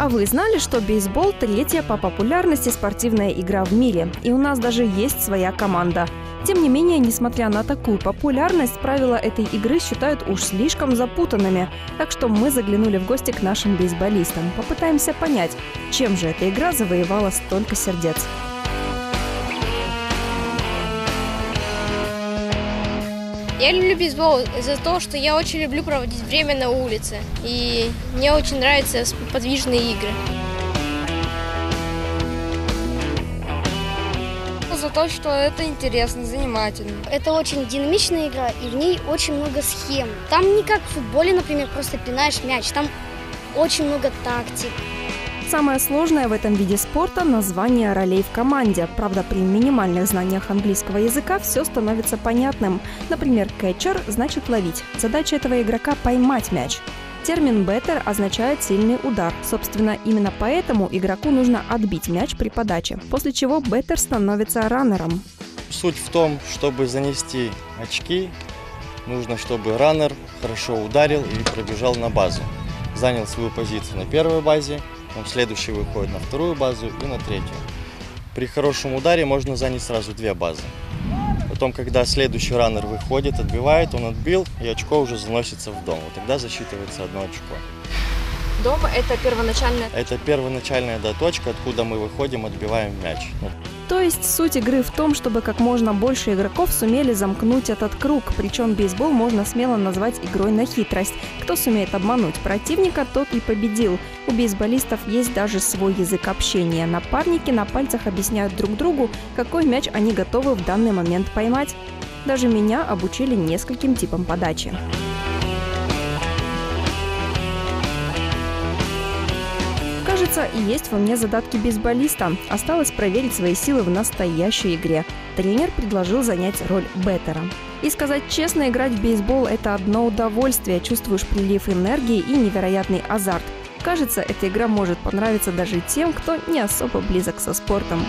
А вы знали, что бейсбол – третья по популярности спортивная игра в мире? И у нас даже есть своя команда. Тем не менее, несмотря на такую популярность, правила этой игры считают уж слишком запутанными. Так что мы заглянули в гости к нашим бейсболистам. Попытаемся понять, чем же эта игра завоевала столько сердец. Я люблю бейсбол из-за того, что я очень люблю проводить время на улице. И мне очень нравятся подвижные игры. За то, что это интересно, занимательно. Это очень динамичная игра, и в ней очень много схем. Там не как в футболе, например, просто пинаешь мяч. Там очень много тактик. Самое сложное в этом виде спорта – название ролей в команде. Правда, при минимальных знаниях английского языка все становится понятным. Например, кетчер значит ловить. Задача этого игрока – поймать мяч. Термин «беттер» означает «сильный удар». Собственно, именно поэтому игроку нужно отбить мяч при подаче, после чего беттер становится раннером. Суть в том, чтобы занести очки, нужно, чтобы раннер хорошо ударил и пробежал на базу. Занял свою позицию на первой базе, он следующий выходит на вторую базу и на третью. При хорошем ударе можно занять сразу две базы. Потом, когда следующий раннер выходит, отбивает, он отбил, и очко уже заносится в дом. Вот тогда засчитывается одно очко. Дом – это первоначальная... Это первоначальная да, точка, откуда мы выходим, отбиваем мяч. То есть суть игры в том, чтобы как можно больше игроков сумели замкнуть этот круг. Причем бейсбол можно смело назвать игрой на хитрость. Кто сумеет обмануть противника, тот и победил. У бейсболистов есть даже свой язык общения. Напарники на пальцах объясняют друг другу, какой мяч они готовы в данный момент поймать. Даже меня обучили нескольким типам подачи. Кажется, и есть во мне задатки бейсболиста. Осталось проверить свои силы в настоящей игре. Тренер предложил занять роль беттера. И сказать честно, играть в бейсбол – это одно удовольствие. Чувствуешь прилив энергии и невероятный азарт. Кажется, эта игра может понравиться даже тем, кто не особо близок со спортом.